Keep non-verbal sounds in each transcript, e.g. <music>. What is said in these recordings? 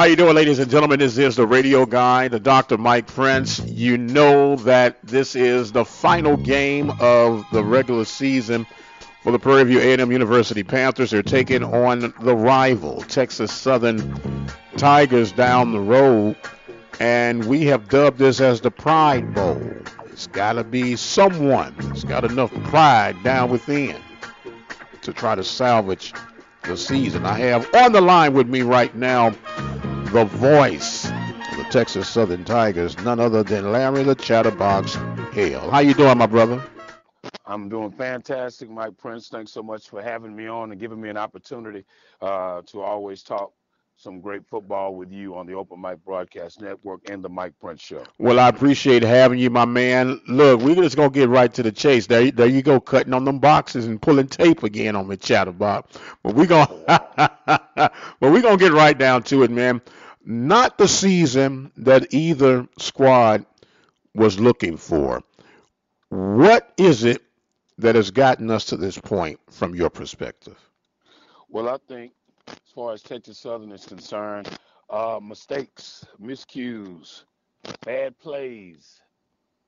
How you doing, ladies and gentlemen? This is the radio guy, the Dr. Mike Prince. You know that this is the final game of the regular season for the Prairie View A&M University Panthers. They're taking on the rival Texas Southern Tigers down the road, and we have dubbed this as the Pride Bowl. It's got to be someone that's got enough pride down within to try to salvage the season. I have on the line with me right now the voice of the Texas Southern Tigers, none other than Larry the Chatterbox Hale. How you doing, my brother? I'm doing fantastic, Mike Prince. Thanks so much for having me on and giving me an opportunity uh, to always talk some great football with you on the Open Mic Broadcast Network and the Mike Prince Show. Well, I appreciate having you, my man. Look, we're just gonna get right to the chase. There, there you go, cutting on them boxes and pulling tape again on the chatterbox. But we gonna, <laughs> but we gonna get right down to it, man not the season that either squad was looking for. What is it that has gotten us to this point from your perspective? Well, I think as far as Texas Southern is concerned, uh, mistakes, miscues, bad plays,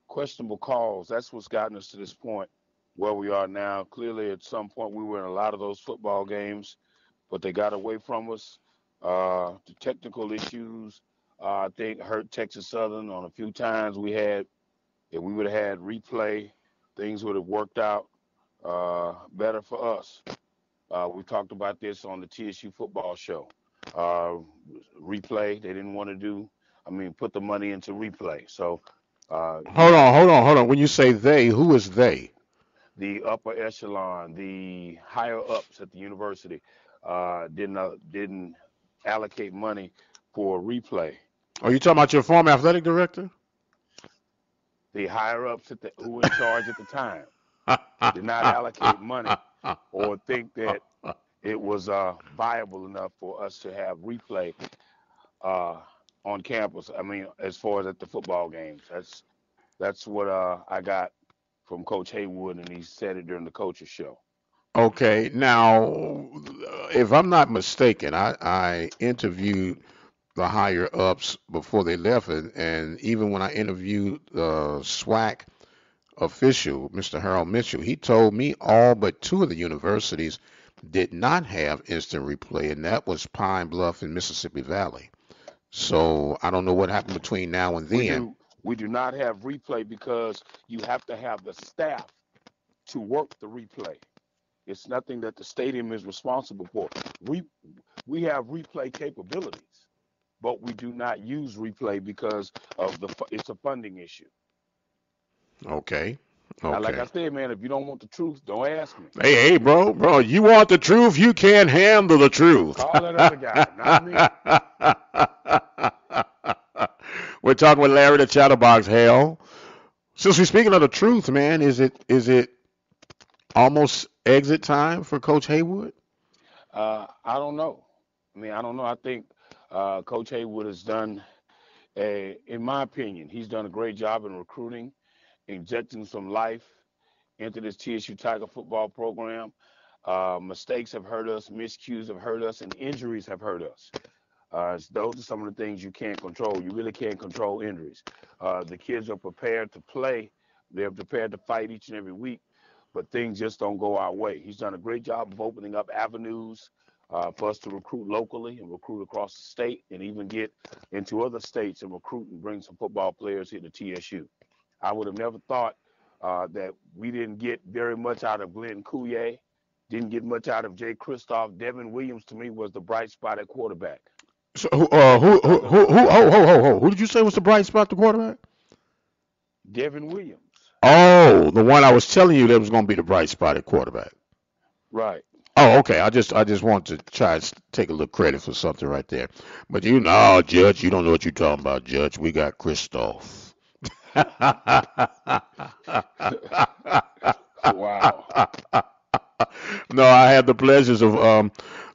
questionable calls, that's what's gotten us to this point where we are now. Clearly, at some point, we were in a lot of those football games, but they got away from us. Uh, the technical issues, uh, I think, hurt Texas Southern on a few times. We had, if we would have had replay, things would have worked out uh, better for us. Uh, we talked about this on the TSU football show. Uh, replay, they didn't want to do. I mean, put the money into replay. So. Uh, hold on, hold on, hold on. When you say they, who is they? The upper echelon, the higher ups at the university, didn't didn't allocate money for replay. Are you talking about your former athletic director? The higher ups at the, who were in charge at the time <laughs> did not allocate money or think that <laughs> it was uh, viable enough for us to have replay uh, on campus. I mean, as far as at the football games, that's that's what uh, I got from Coach Haywood, and he said it during the coaches show. Okay, now, if I'm not mistaken, I, I interviewed the higher ups before they left, and, and even when I interviewed the SWAC official, Mr. Harold Mitchell, he told me all but two of the universities did not have instant replay, and that was Pine Bluff and Mississippi Valley. So I don't know what happened between now and then. We do, we do not have replay because you have to have the staff to work the replay. It's nothing that the stadium is responsible for. We we have replay capabilities, but we do not use replay because of the it's a funding issue. Okay. Okay. Now, like I said, man, if you don't want the truth, don't ask me. Hey, hey, bro, bro, you want the truth? You can't handle the truth. Call that other guy, not me. <laughs> We're talking with Larry the Chatterbox Hale, Since we're speaking of the truth, man, is it is it almost exit time for Coach Haywood? Uh, I don't know. I mean, I don't know. I think uh, Coach Haywood has done, a, in my opinion, he's done a great job in recruiting, injecting some life into this TSU Tiger football program. Uh, mistakes have hurt us, miscues have hurt us, and injuries have hurt us. Uh, those are some of the things you can't control. You really can't control injuries. Uh, the kids are prepared to play. They're prepared to fight each and every week but things just don't go our way. He's done a great job of opening up avenues uh, for us to recruit locally and recruit across the state and even get into other states and recruit and bring some football players here to TSU. I would have never thought uh, that we didn't get very much out of Glenn Coulier, didn't get much out of Jay Kristoff. Devin Williams to me was the bright spot at quarterback. So uh, who, who, who, who, who, who, who, who did you say was the bright spot at quarterback? Devin Williams. Oh, the one I was telling you that was going to be the bright spot at quarterback. Right. Oh, okay. I just I just want to try to take a little credit for something right there. But you know, Judge, you don't know what you're talking about, Judge. We got Kristoff. <laughs> wow. <laughs> no, I had the pleasures of um,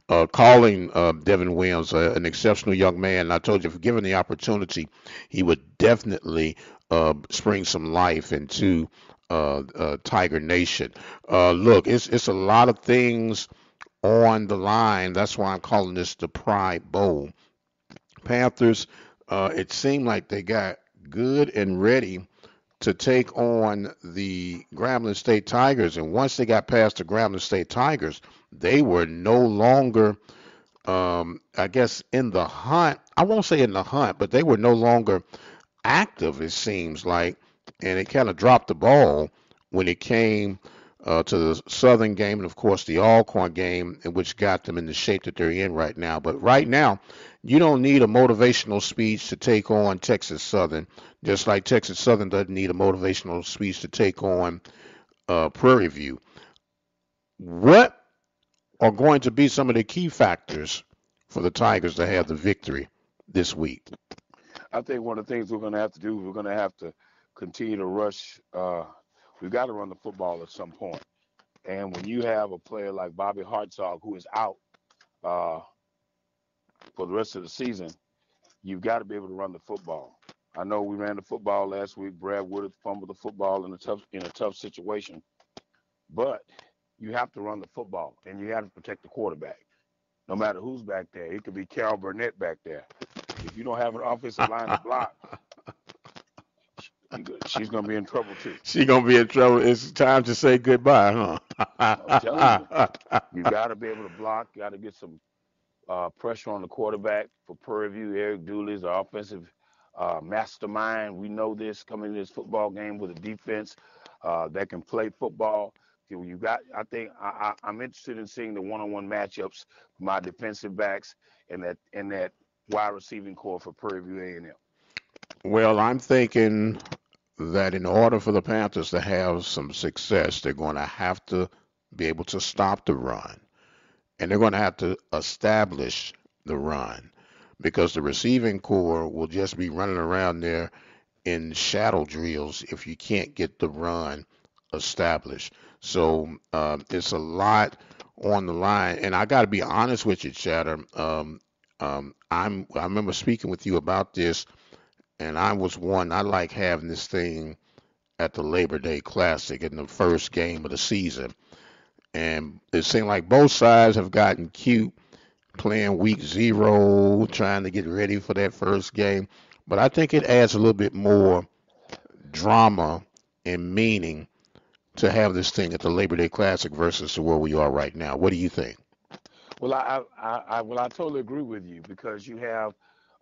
uh, calling uh, Devin Williams uh, an exceptional young man. And I told you, if given the opportunity, he would definitely uh, spring some life into uh, uh, Tiger Nation. Look, it's it's a lot of things on the line. That's why I'm calling this the Pride Bowl. Panthers, it seemed like they got good and ready to take on the Grambling State Tigers. And once they got past the Grambling State Tigers, they were no longer, um, I guess, in the hunt. I won't say in the hunt, but they were no longer active, it seems like. And it kind of dropped the ball when it came uh, to the Southern game and, of course, the Alcorn game, which got them in the shape that they're in right now. But right now, you don't need a motivational speech to take on Texas Southern, just like Texas Southern doesn't need a motivational speech to take on uh, Prairie View. What are going to be some of the key factors for the Tigers to have the victory this week? I think one of the things we're going to have to do, we're going to have to continue to rush uh, We've got to run the football at some point. And when you have a player like Bobby Hartzog who is out uh, for the rest of the season, you've got to be able to run the football. I know we ran the football last week. Brad Wood fumbled the football in a tough in a tough situation, but you have to run the football and you have to protect the quarterback. No matter who's back there, it could be Carol Burnett back there. If you don't have an offensive line to block, <laughs> She's gonna be in trouble too. <laughs> She's gonna be in trouble. It's time to say goodbye, huh? You, <laughs> you got to be able to block. You got to get some uh, pressure on the quarterback for Prairie View. Eric Dooley is our offensive uh, mastermind. We know this coming to this football game with a defense uh, that can play football. You got. I think I, I, I'm interested in seeing the one-on-one matchups my defensive backs and that and that wide receiving corps for Prairie View A&M. Well, I'm thinking that in order for the Panthers to have some success, they're going to have to be able to stop the run. And they're going to have to establish the run because the receiving corps will just be running around there in shadow drills if you can't get the run established. So um, it's a lot on the line. And I got to be honest with you, Chatter. Um, um, I'm I remember speaking with you about this and I was one. I like having this thing at the Labor Day Classic in the first game of the season, and it seemed like both sides have gotten cute playing week zero, trying to get ready for that first game. But I think it adds a little bit more drama and meaning to have this thing at the Labor Day Classic versus where we are right now. What do you think? Well, I, I, I well, I totally agree with you because you have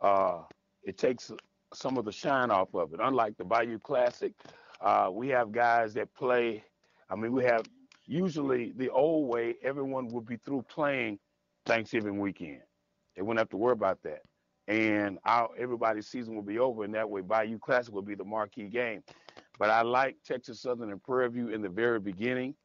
uh, it takes some of the shine off of it. Unlike the Bayou Classic, uh, we have guys that play. I mean, we have usually the old way, everyone would be through playing Thanksgiving weekend. They wouldn't have to worry about that. And our, everybody's season will be over, and that way Bayou Classic will be the marquee game. But I like Texas Southern and Prairie View in the very beginning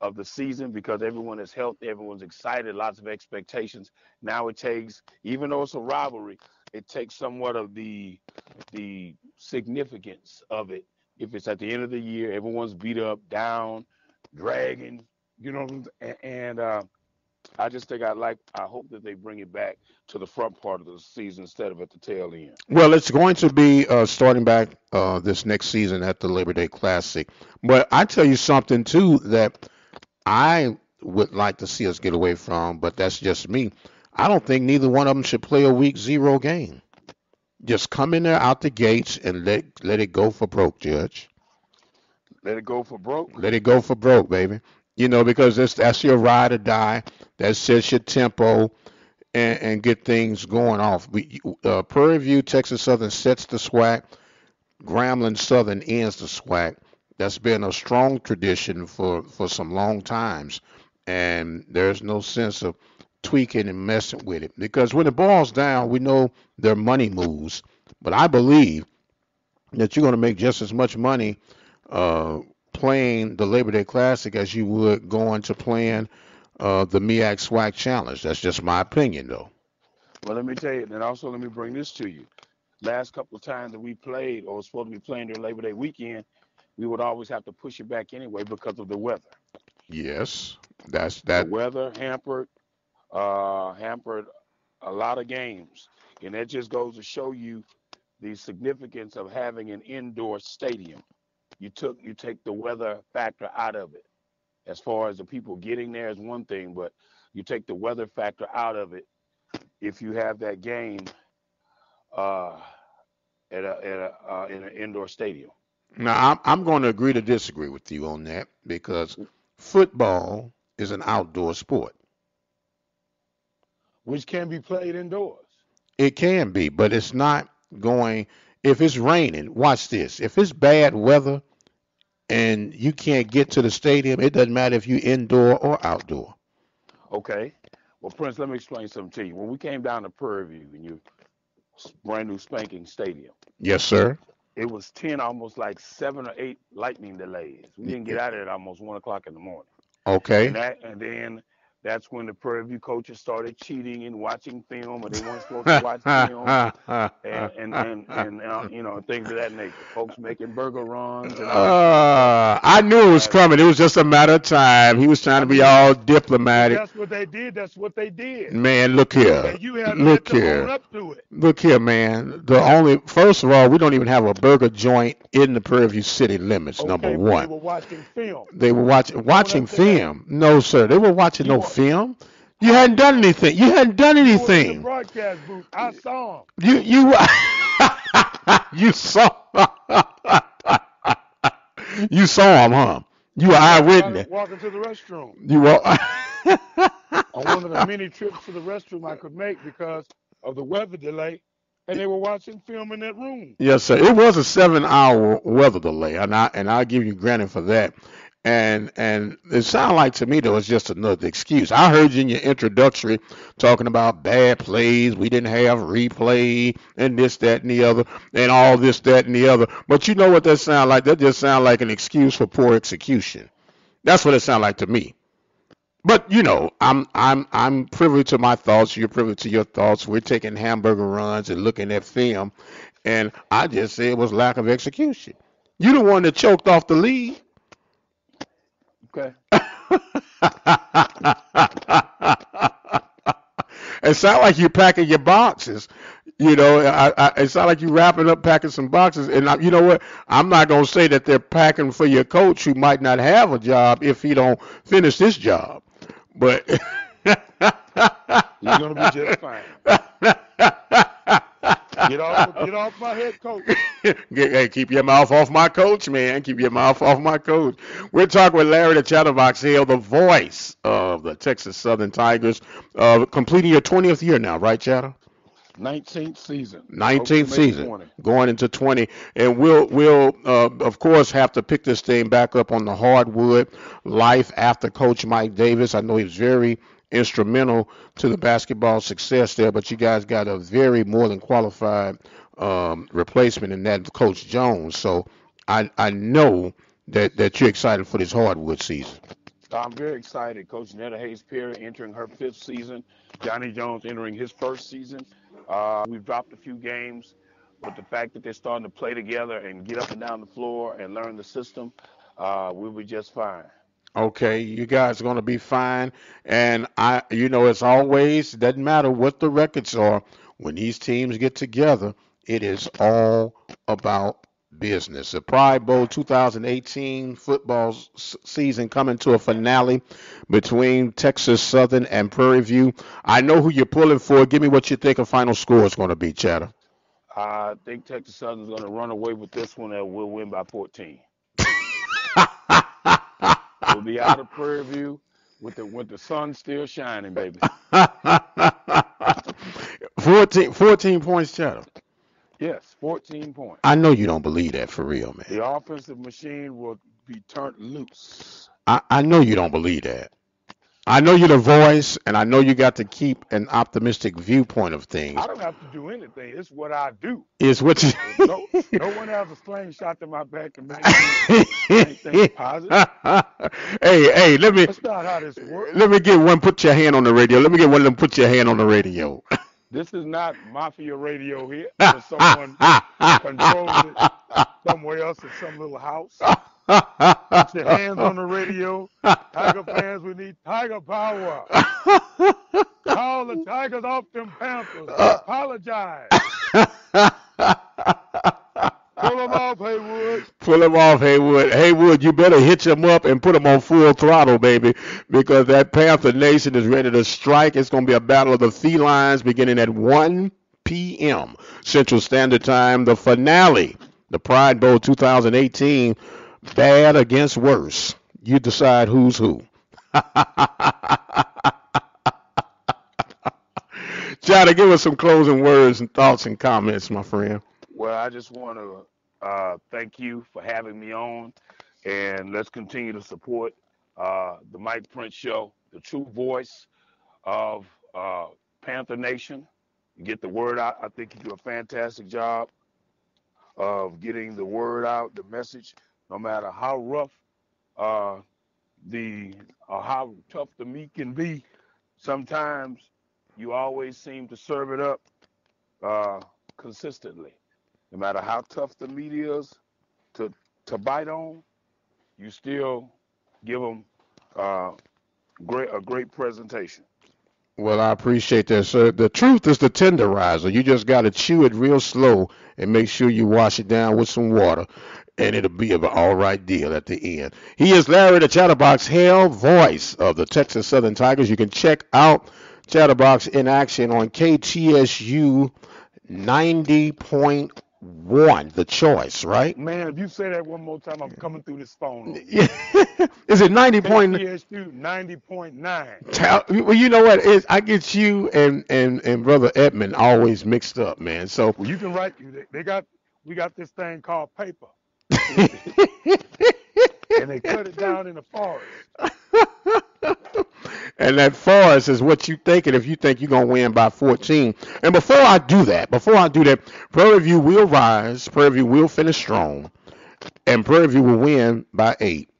of the season because everyone is healthy, everyone's excited, lots of expectations. Now it takes, even though it's a rivalry, it takes somewhat of the the significance of it. If it's at the end of the year, everyone's beat up, down, dragging, you know, and uh, I just think I like. I hope that they bring it back to the front part of the season instead of at the tail end. Well, it's going to be uh, starting back uh, this next season at the Labor Day Classic. But I tell you something too that I would like to see us get away from, but that's just me. I don't think neither one of them should play a week zero game. Just come in there out the gates and let let it go for broke, Judge. Let it go for broke. Let it go for broke, baby. You know, because that's that's your ride or die. That sets your tempo and, and get things going off. We, uh, Prairie View, Texas Southern sets the swag. Grambling Southern ends the swag. That's been a strong tradition for, for some long times. And there's no sense of tweaking and messing with it. Because when the ball's down, we know their money moves. But I believe that you're going to make just as much money uh, playing the Labor Day Classic as you would going to playing uh, the MEAC SWAC Challenge. That's just my opinion, though. Well, let me tell you, and also let me bring this to you. Last couple of times that we played, or was supposed to be playing during Labor Day weekend, we would always have to push it back anyway because of the weather. Yes, that's that. The weather hampered uh, hampered a lot of games. And that just goes to show you the significance of having an indoor stadium. You took you take the weather factor out of it. As far as the people getting there is one thing, but you take the weather factor out of it. If you have that game uh, at a, at a uh, in an indoor stadium. Now, I'm, I'm going to agree to disagree with you on that because football is an outdoor sport. Which can be played indoors. It can be, but it's not going. If it's raining, watch this. If it's bad weather and you can't get to the stadium, it doesn't matter if you're indoor or outdoor. Okay. Well, Prince, let me explain something to you. When we came down to Prairie View in your brand new spanking stadium, Yes, sir. it was 10, almost like seven or eight lightning delays. We didn't get out of it almost one o'clock in the morning. Okay. And that, and then that's when the Prairie View coaches started cheating and watching film, or they weren't supposed to watch film, and and and, and uh, you know things of that nature. Folks making burger runs. And Uh, I knew it was coming. It was just a matter of time. He was trying to be all diplomatic. That's what they did. That's what they did. Man, look here. And you had Look here. up to it. Look here, man. The only first of all, we don't even have a burger joint in the Prairie View city limits. Okay, number one. They were watching film. They were watching watching that. film. No, sir. They were watching You no film. You hadn't done anything. You hadn't done in the anything. broadcast booth. I saw them. You you <laughs> you saw <laughs> you saw him, huh? You were eyewitness. Walking to the restroom. You were. <laughs> On one of the many trips to the restroom I could make because of the weather delay, and they were watching film in that room. Yes, sir. It was a seven-hour weather delay, and I and I'll give you credit for that. And and it sounded like to me that was just another excuse. I heard you in your introductory talking about bad plays. We didn't have replay and this, that, and the other, and all this, that, and the other. But you know what that sound like? That just sound like an excuse for poor execution. That's what it sounded like to me. But you know, I'm I'm I'm privy to my thoughts. You're privy to your thoughts. We're taking hamburger runs and looking at film, and I just say it was lack of execution. You the one that choked off the lead. Okay. <laughs> it sounds like you're packing your boxes. You know, I, I, it sounds like you're wrapping up, packing some boxes. And I, you know what? I'm not gonna say that they're packing for your coach who might not have a job if he don't finish this job. But You're gonna be just fine. <laughs> Get off, get off my head coach. <laughs> Get- hey, keep your mouth off my coach, man. Keep your mouth off my coach. We're talking with Larry the Chatterbox Hale, the voice of the Texas Southern Tigers, uh, completing your 20th year now, right, Chatter? 19th season. 19th Hopes season, 20. going into 20, and we'll we'll uh, of course have to pick this thing back up on the hardwood. Life after Coach Mike Davis, I know he was very instrumental to the basketball success there, but you guys got a very more than qualified um, replacement in that Coach Jones. So I I know that that you're excited for this hardwood season. I'm very excited. Coach Netta Hayes Perry entering her fifth season. Johnny Jones entering his first season. Uh, we've dropped a few games, but the fact that they're starting to play together and get up and down the floor and learn the system, uh, we'll be just fine. Okay, you guys are going to be fine. And I, you know, as always, doesn't matter what the records are. When these teams get together, it is all about business. The Pride Bowl 2018 football season coming to a finale between Texas Southern and Prairie View. I know who you're pulling for. Give me what you think a final score is going to be, Chatter. I think Texas Southern's going to run away with this one and we'll win by 14. We'll be out of Prairie View with the with the sun still shining, baby. <laughs> 14, 14 points, Chatter. Yes, 14 points. I know you don't believe that for real, man. The offensive machine will be turned loose. I, I know you don't believe that. I know you're the voice, and I know you got to keep an optimistic viewpoint of things. I don't have to do anything. It's what I do. It's what you. <laughs> No, no one has a slingshot to my back to make anything positive. <laughs> hey, hey, let me That's not how this works. let me get one. Put your hand on the radio. Let me get one of them. Put your hand on the radio. <laughs> This is not mafia radio here. <laughs> Where someone controls it somewhere else in some little house. Put your hands on the radio. Tiger fans, we need Tiger power. Call the Tigers off them Panthers. Apologize. <laughs> Pull them off, Haywood. <laughs> Pull him off, Haywood. Haywood, you better hitch him up and put him on full throttle, baby, because that Panther Nation is ready to strike. It's going to be a battle of the felines beginning at 1 p.m. Central Standard Time. The finale, the Pride Bowl 2018, bad against worse. You decide who's who. <laughs> Johnny, give us some closing words and thoughts and comments, my friend. Well, I just want to uh, thank you for having me on, and let's continue to support uh, the Mike Prince Show, the true voice of uh, Panther Nation. Get the word out. I think you do a fantastic job of getting the word out, the message, no matter how rough uh, the or how tough the meat can be. Sometimes you always seem to serve it up uh, consistently. No matter how tough the meat is to to bite on, you still give them uh, great a great presentation. Well, I appreciate that, sir. The truth is the tenderizer. You just got to chew it real slow and make sure you wash it down with some water, and it'll be an all right deal at the end. He is Larry the Chatterbox Hale, voice of the Texas Southern Tigers. You can check out Chatterbox in action on KTSU 90.1 one, the choice, right? Man, if you say that one more time, I'm coming through this phone. <laughs> Is it 90 point? PSU 90.9. Well, you know what? It's, I get you and, and, and brother Edmund always mixed up, man. So well, you can write. They got we got this thing called paper, <laughs> and they cut it down in the forest. <laughs> and that forest is what you think. thinking if you think you're gonna win by 14. And before I do that, before I do that, Prairie View will rise, Prairie View will finish strong, and Prairie View will win by eight.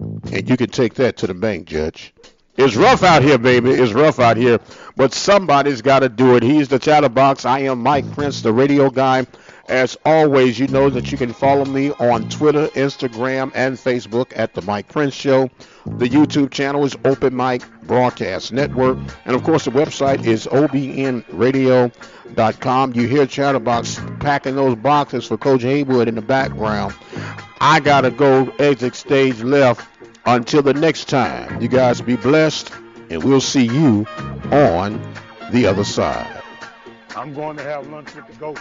And you can take that to the bank, Judge. It's rough out here, baby. It's rough out here. But somebody's got to do it. He's the chatterbox. I am Mike Prince, the radio guy. As always, you know that you can follow me on Twitter, Instagram, and Facebook at The Mike Prince Show. The YouTube channel is Open Mic Broadcast Network. And of course, the website is obnradio.com. You hear Chatterbox packing those boxes for Coach Haywood in the background. I got to go exit stage left. Until the next time, you guys be blessed, and we'll see you on the other side. I'm going to have lunch with the ghost.